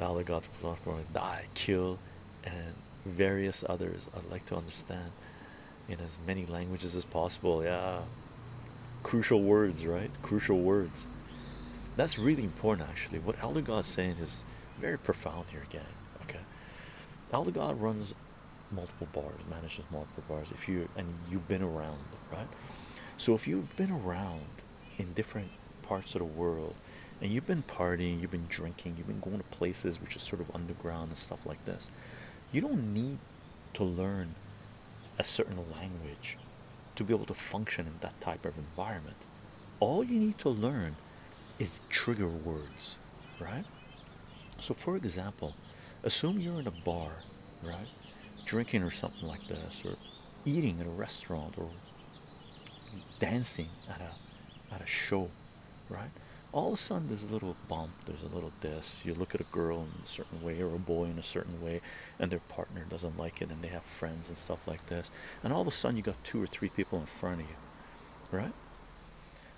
Allah God's platform, die, kill, and various others. I'd like to understand in as many languages as possible. Yeah, crucial words, right? Crucial words. That's really important, actually. What Elder saying is very profound here, again. Okay, Eldergod runs multiple bars, manages multiple bars. If you and you've been around, right? So if you've been around in different parts of the world and you've been partying, you've been drinking, you've been going to places which is sort of underground and stuff like this, you don't need to learn a certain language to be able to function in that type of environment. All you need to learn is trigger words, right? So, for example, assume you're in a bar, right? Drinking or something like this, or eating at a restaurant, or dancing at a at a show, right? All of a sudden, there's a little bump, there's a little this. You look at a girl in a certain way, or a boy in a certain way, and their partner doesn't like it, and they have friends and stuff like this. And all of a sudden, you got two or three people in front of you, right?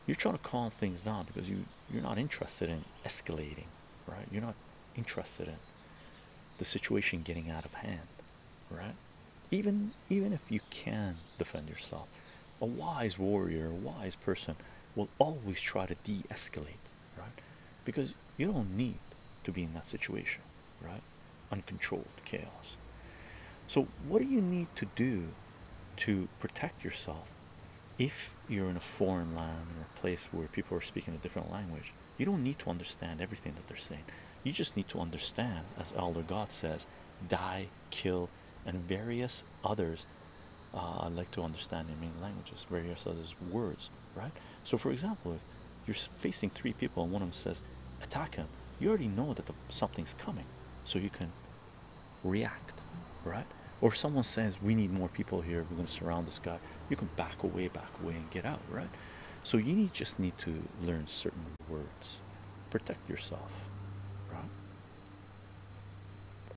You're trying to calm things down because you you're not interested in escalating, right? You're not interested in the situation getting out of hand, right? Even even if you can defend yourself, a wise warrior, a wise person will always try to de-escalate? Because you don't need to be in that situation, right? Uncontrolled chaos. So, what do you need to do to protect yourself if you're in a foreign land or a place where people are speaking a different language? You don't need to understand everything that they're saying. You just need to understand, as Eldergod says, die, kill, and various others. Uh, I like to understand in many languages, various others words, right? So, for example, if you're facing three people and one of them says, attack him, you already know that something's coming, so you can react, right? Or if someone says, We need more people here, we're going to surround this guy, you can back away, back away, and get out, right? So, you need just need to learn certain words, protect yourself,